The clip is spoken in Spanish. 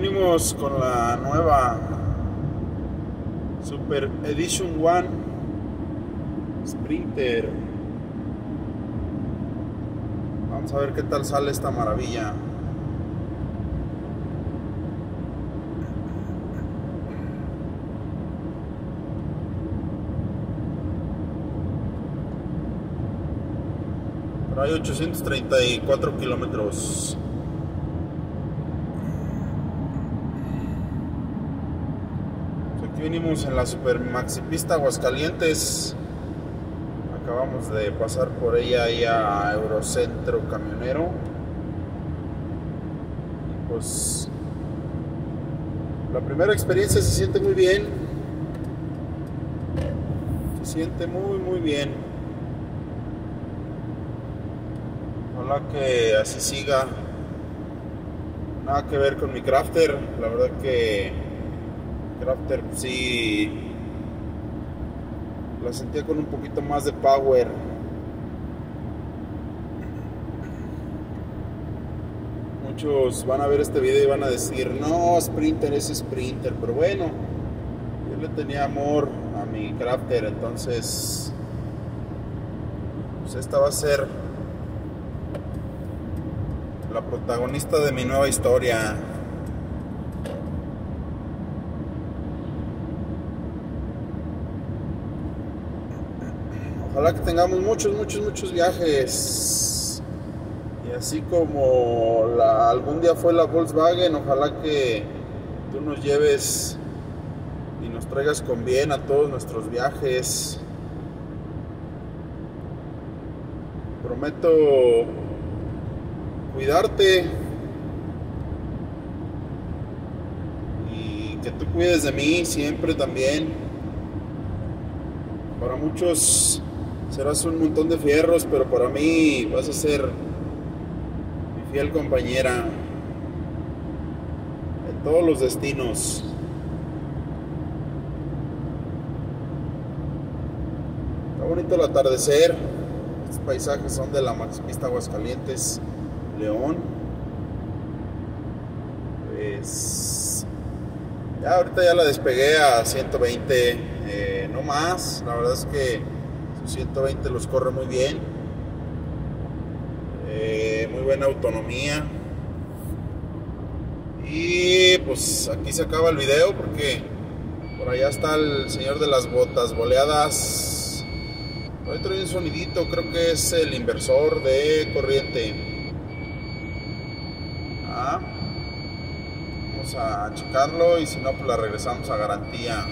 venimos con la nueva Super Edition One Sprinter. Vamos a ver qué tal sale esta maravilla. Trae 834 kilómetros. Aquí venimos en la Super Maxi Pista Aguascalientes. Acabamos de pasar por ella ahí a Eurocentro Camionero. Pues la primera experiencia se siente muy bien. Se siente muy muy bien. Ojalá que así siga. Nada que ver con mi crafter. La verdad que crafter sí la sentía con un poquito más de power. Muchos van a ver este video y van a decir, no, Sprinter es Sprinter, pero bueno, yo le tenía amor a mi crafter, entonces pues esta va a ser la protagonista de mi nueva historia. Ojalá que tengamos muchos, muchos, muchos viajes. Y así como algún día fue la Volkswagen, ojalá que tú nos lleves y nos traigas con bien a todos nuestros viajes. Prometo cuidarte y que tú cuides de mí siempre también. Para muchos serás un montón de fierros, pero para mí vas a ser mi fiel compañera en todos los destinos. Está bonito el atardecer. Estos paisajes son de la Maximista Aguascalientes, León. Pues ya ahorita ya la despegué a 120, eh, no más. La verdad es que 120 los corre muy bien. Eh, muy buena autonomía. Y pues aquí se acaba el video porque por allá está el señor de las botas boleadas. Ahí trae un sonidito, creo que es el inversor de corriente. Ah, vamos a checarlo y si no, pues la regresamos a garantía.